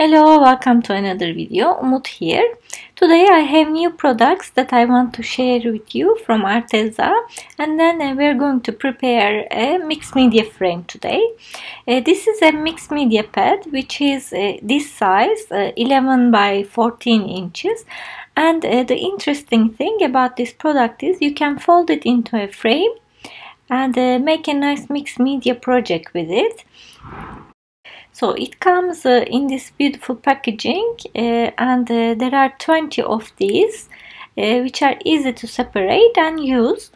Hello, welcome to another video. Umut here. Today I have new products that I want to share with you from Arteza and then uh, we're going to prepare a mixed media frame today. Uh, this is a mixed media pad which is uh, this size uh, 11 by 14 inches and uh, the interesting thing about this product is you can fold it into a frame and uh, make a nice mixed media project with it so it comes uh, in this beautiful packaging uh, and uh, there are 20 of these uh, which are easy to separate and use.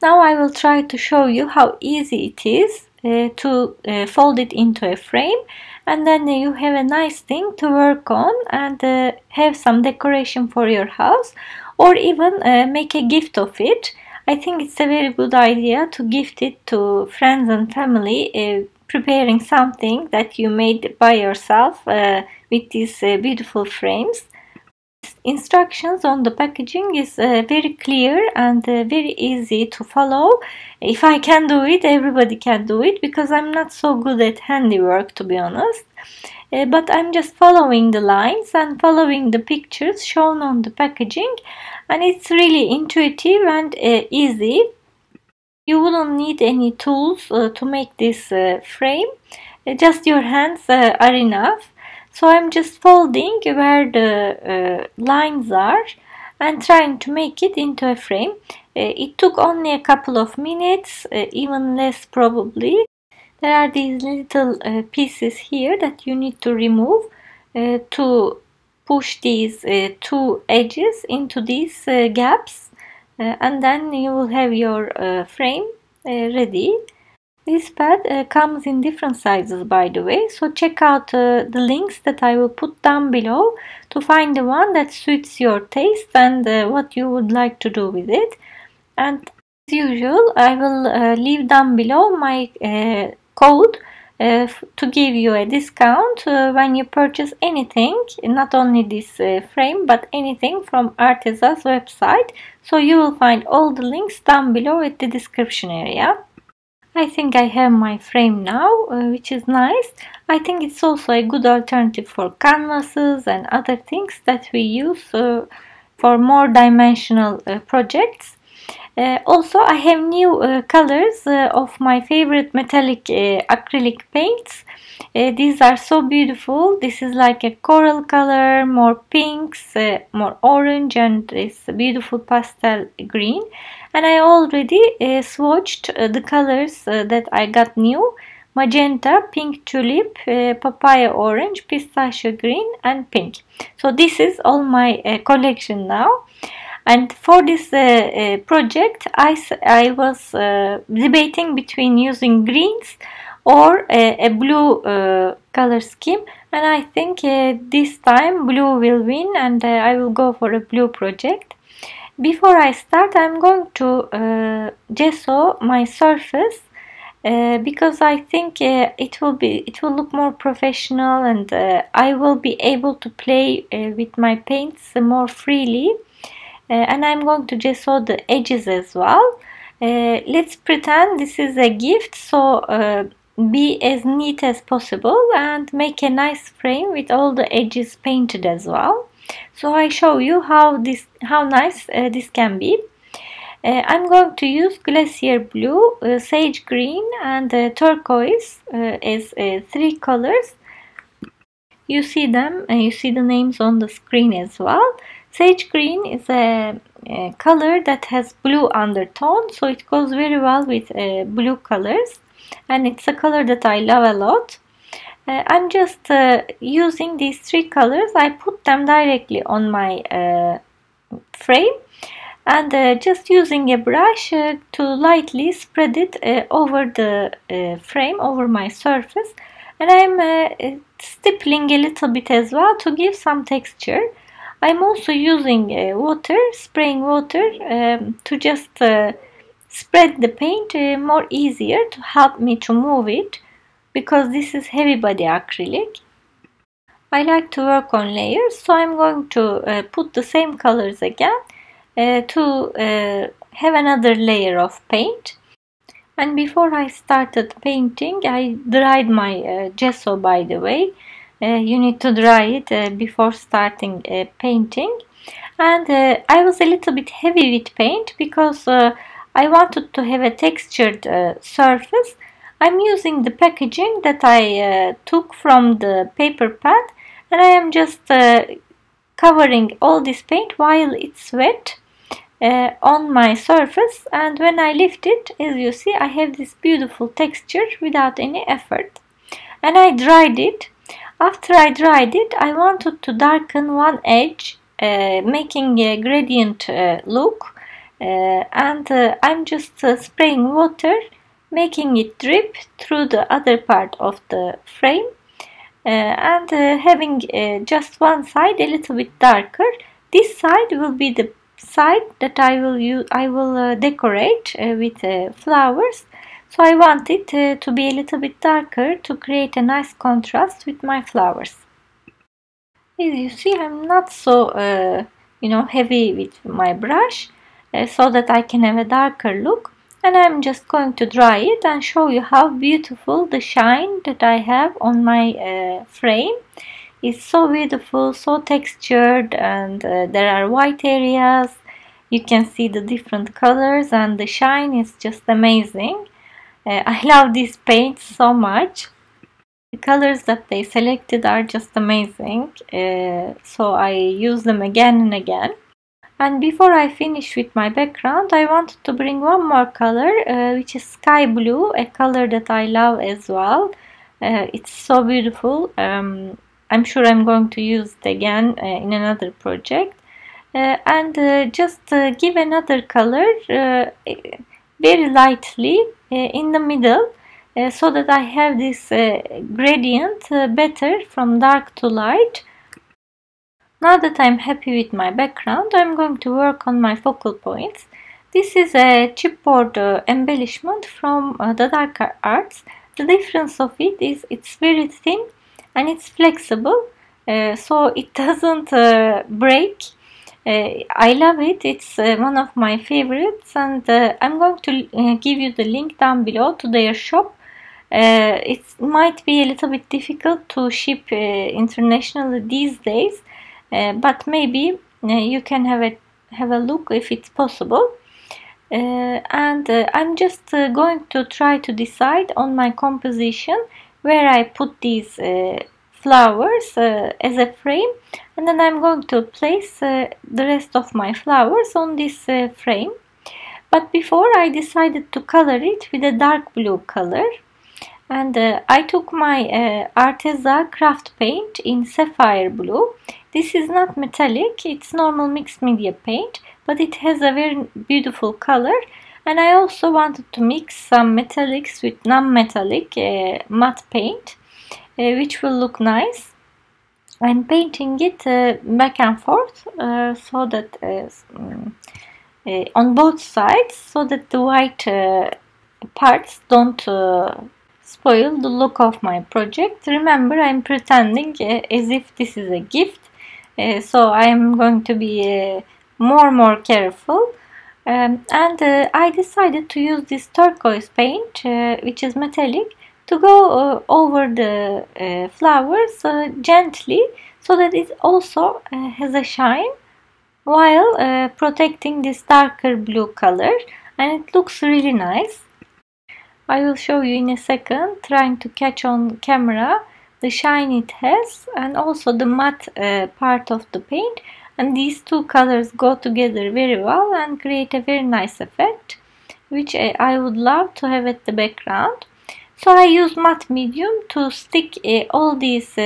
Now I will try to show you how easy it is uh, to uh, fold it into a frame and then you have a nice thing to work on and have some decoration for your house or even make a gift of it. I think it's a very good idea to gift it to friends and family preparing something that you made by yourself uh, with these uh, beautiful frames. Instructions on the packaging is uh, very clear and uh, very easy to follow. If I can do it, everybody can do it because I'm not so good at handiwork to be honest. Uh, but I'm just following the lines and following the pictures shown on the packaging and it's really intuitive and uh, easy you wouldn't need any tools uh, to make this uh, frame. Uh, just your hands uh, are enough. So I'm just folding where the uh, lines are and trying to make it into a frame. It took only a couple of minutes even less probably. There are these little pieces here that you need to remove to push these two edges into these gaps. uh, and then you will have your uh, frame uh, ready. This pad comes in different sizes by the way. So check out the links that I will put down below to find the one that suits your taste and what you would like to do with it. And as usual I will leave down below my code uh, to give you a discount uh, when you purchase anything not only this uh, frame but anything from Arteza's website. So you will find all the links down below at the description area. I think I have my frame now uh, which is nice. I think it's also a good alternative for canvases and other things that we use uh, for more dimensional uh, projects. uh, also I have new uh, colors uh, of my favorite metallic acrylic paints. These are so beautiful. This is like a coral color more pinks more orange and this beautiful pastel green. And I already swatched the colors that I got new. Magenta, pink tulip, uh, papaya orange, pistachio green and pink. So this is all my uh, collection now and for this uh, uh, project I, I was uh, debating between using greens or a blue color scheme. And I think this time blue will win and I will go for a blue project. Before I start I'm going to uh, gesso my surface uh, because I think uh, it will be it will look more professional and I will be able to play with my paints more freely. uh, and I'm going to gesso the edges as well. Uh, let's pretend this is a gift. So uh, be as neat as possible and make a nice frame with all the edges painted as well. So I show you how this how nice uh, this can be. Uh, I'm going to use glacier blue uh, sage green and turquoise as three colors. You see them and you see the names on the screen as well Sage green is a, a, color that has blue undertone so it goes very well with uh, blue colors and it's a color that I love a lot. Uh, I'm just uh, using these three colors. I put them directly on my uh, frame and uh, just using a brush uh, to lightly spread it over the frame, over my surface and I'm stippling a little bit as well to give some texture. I'm also using uh, water, spraying water um, to just uh, spread the paint uh, more easier to help me to move it because this is heavy body acrylic. I like to work on layers so I'm going to uh, put the same colors again uh, to uh, have another layer of paint and before I started painting I dried my gesso by the way you need to dry it before starting painting. And I was a little bit heavy with paint because I wanted to have a textured surface. I'm using the packaging that I uh, took from the paper pad and I am just uh, covering all this paint while it's wet uh, on my surface. And when I lift it as you see I have this beautiful texture without any effort. And I dried it after I dried it I wanted to darken one edge uh, making a gradient uh, look uh, and uh, I'm just spraying water making it drip through the other part of the frame uh, and uh, having uh, just one side a little bit darker. This side will be the side that I will use I will uh, decorate uh, with uh, flowers so I want it to be a little bit darker to create a nice contrast with my flowers. As you see I'm not so you know heavy with my brush so that I can have a darker look. And I'm just going to dry it and show you how beautiful the shine that I have on my uh, frame. Is so beautiful so textured and uh, there are white areas. You can see the different colors and the shine is just amazing uh, I love these paints so much. The colors that they selected are just amazing. Uh, so I use them again and again. And before I finish with my background I wanted to bring one more color uh, which is sky blue a color that I love as well. Uh, it's so beautiful. Um, I'm sure I'm going to use it again uh, in another project. Uh, and just give another color very lightly in the middle so that I have this gradient better from dark to light now that I'm happy with my background, I'm going to work on my focal points. This is a chipboard uh, embellishment from uh, the darker Arts. The difference of it is it's very thin and it's flexible, uh, so it doesn't break. Uh, I love it, it's uh, one of my favorites and I'm going to give you the link down below to their shop. it might be a little bit difficult to ship internationally these days uh, but maybe uh, you can have a have a look if it's possible uh, and I'm just going to try to decide on my composition where I put these flowers uh, as a frame and then I'm going to place uh, the rest of my flowers on this uh, frame but before I decided to color it with a dark blue color and I took my Arteza craft paint in sapphire blue this is not metallic, it's normal mixed media paint, but it has a very beautiful color. And I also wanted to mix some metallics with non-metallic uh, matte paint, uh, which will look nice. I'm painting it uh, back and forth uh, so that uh, mm, uh, on both sides so that the white parts don't spoil the look of my project. Remember I'm pretending as if this is a gift uh, so I am going to be uh, more more careful um, and uh, I decided to use this turquoise paint which is metallic to go over the flowers gently so that it also has a shine while uh, protecting this darker blue color and it looks really nice. I will show you in a second trying to catch on camera the shine it has and also the matte uh, part of the paint and these two colors go together very well and create a very nice effect which uh, I would love to have at the background so I use matte medium to stick all these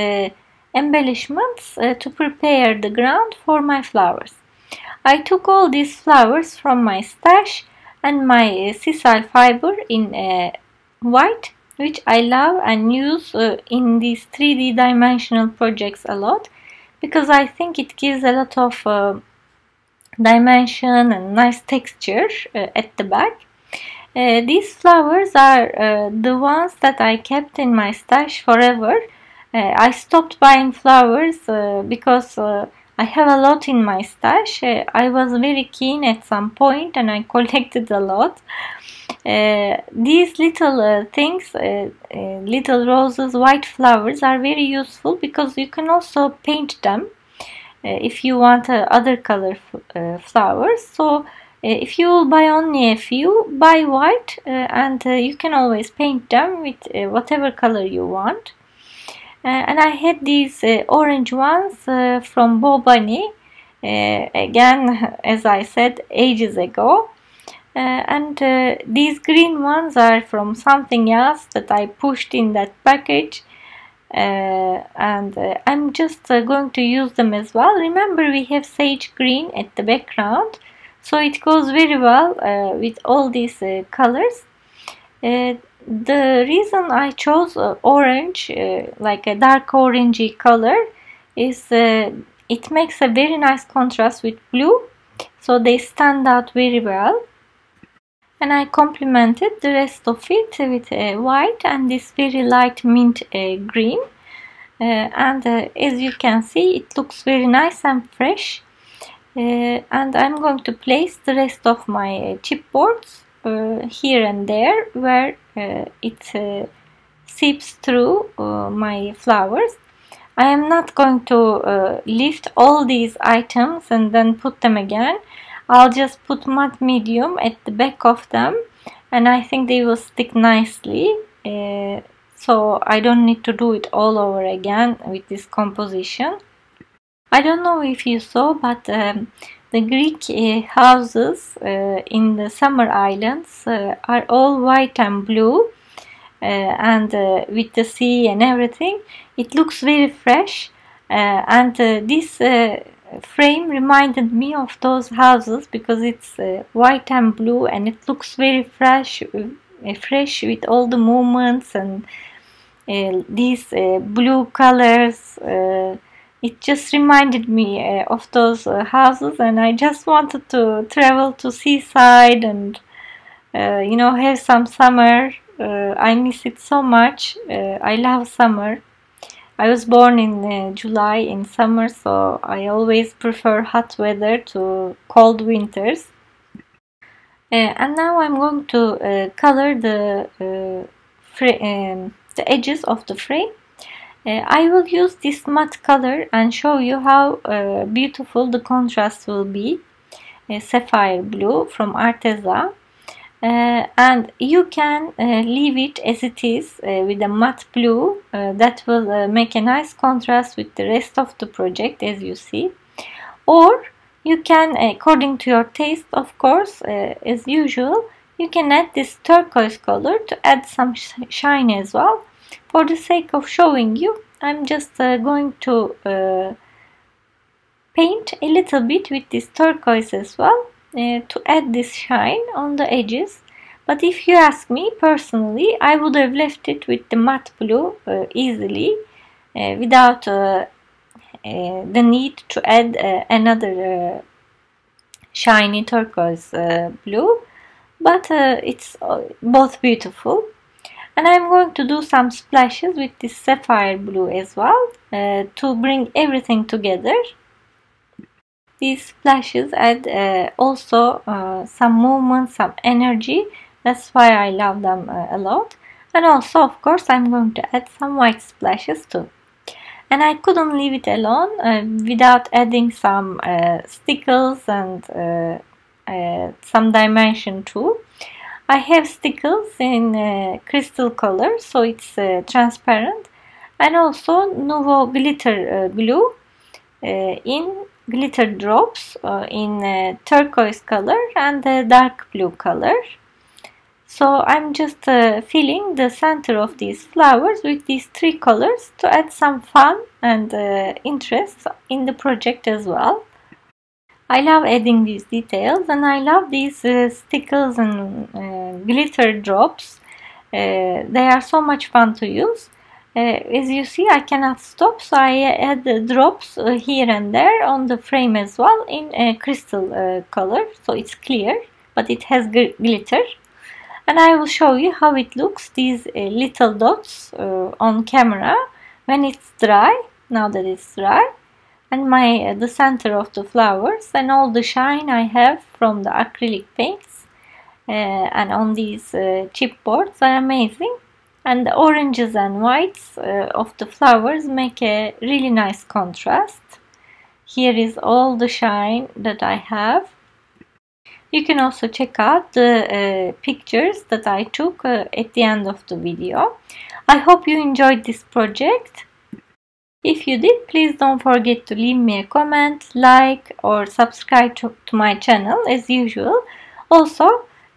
embellishments to prepare the ground for my flowers I took all these flowers from my stash and my sisal fiber in white which I love and use uh, in these 3D dimensional projects a lot because I think it gives a lot of uh, dimension and nice texture uh, at the back. Uh, these flowers are uh, the ones that I kept in my stash forever. Uh, I stopped buying flowers because I have a lot in my stash. Uh, I was very keen at some point and I collected a lot. Uh, these little uh, things, uh, uh, little roses, white flowers are very useful because you can also paint them if you want other color flowers. So if you will buy only a few, buy white and you can always paint them with whatever color you want. Uh, and I had these uh, orange ones uh, from Bo Bunny again as I said ages ago and these green ones are from something else that I pushed in that package uh, and uh, I'm just uh, going to use them as well. Remember we have sage green at the background so it goes very well with all these colors the reason I chose uh, orange, uh, like a dark orangey color, is uh, it makes a very nice contrast with blue, so they stand out very well. And I complemented the rest of it with white and this very light mint green. Uh, and uh, as you can see it looks very nice and fresh uh, and I'm going to place the rest of my chipboards uh, here and there where uh, it uh, seeps through my flowers. I am not going to lift all these items and then put them again. I'll just put matte medium at the back of them and I think they will stick nicely uh, so I don't need to do it all over again with this composition I don't know if you saw but um, the Greek uh, houses uh, in the summer islands uh, are all white and blue and with the sea and everything. It looks very fresh and this frame reminded me of those houses because it's uh, white and blue and it looks very fresh uh, fresh with all the movements and uh, these blue colors it just reminded me uh, of those uh, houses and I just wanted to travel to seaside and uh, you know have some summer. Uh, I miss it so much. Uh, I love summer. I was born in uh, July in summer so I always prefer hot weather to cold winters. And now I'm going to color the um, the edges of the frame uh, I will use this matte color and show you how uh, beautiful the contrast will be. Uh, sapphire blue from Arteza. Uh, and you can uh, leave it as it is uh, with a matte blue that will make a nice contrast with the rest of the project as you see or you can according to your taste of course as usual you can add this turquoise color to add some sh shine as well for the sake of showing you I'm just uh, going to uh, paint a little bit with this turquoise as well uh, to add this shine on the edges. But if you ask me personally I would have left it with the matte blue uh, easily uh, without uh, the need to add another shiny turquoise blue. But it's both beautiful and I'm going to do some splashes with this sapphire blue as well uh, to bring everything together. These splashes add uh, also uh, some movement some energy. That's why I love them uh, a lot. And also of course I'm going to add some white splashes too. And I couldn't leave it alone uh, without adding some uh, stickles and some dimension too I have stickles in uh, crystal color so it's uh, transparent. And also Nuvo glitter uh, glue uh, in glitter drops uh, in uh, turquoise color and dark blue color. So I'm just filling the center of these flowers with these three colors to add some fun and interest in the project as well I love adding these details and I love these uh, stickles and uh, glitter drops. Uh, they are so much fun to use. Uh, as you see I cannot stop so I add drops uh, here and there on the frame as well in a crystal uh, color so it's clear but it has glitter and I will show you how it looks these little dots on camera when it's dry now that it's dry and my the center of the flowers and all the shine I have from the acrylic paints uh, and on these uh, chipboards are amazing and the oranges and whites uh, of the flowers make a really nice contrast here is all the shine that I have you can also check out the uh, pictures that I took uh, at the end of the video. I hope you enjoyed this project. If you did, please don't forget to leave me a comment, like or subscribe to, to my channel as usual. Also,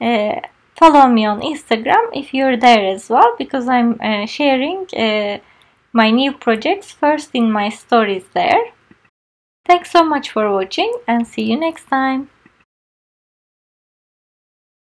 uh, follow me on Instagram if you're there as well because I'm uh, sharing uh, my new projects first in my stories there. Thanks so much for watching and see you next time.